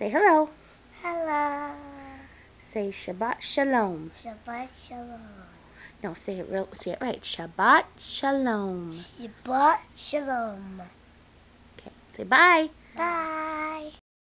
Say hello. Hello. Say Shabbat Shalom. Shabbat Shalom. No, say it real. Say it right. Shabbat Shalom. Shabbat Shalom. Okay. Say bye. Bye.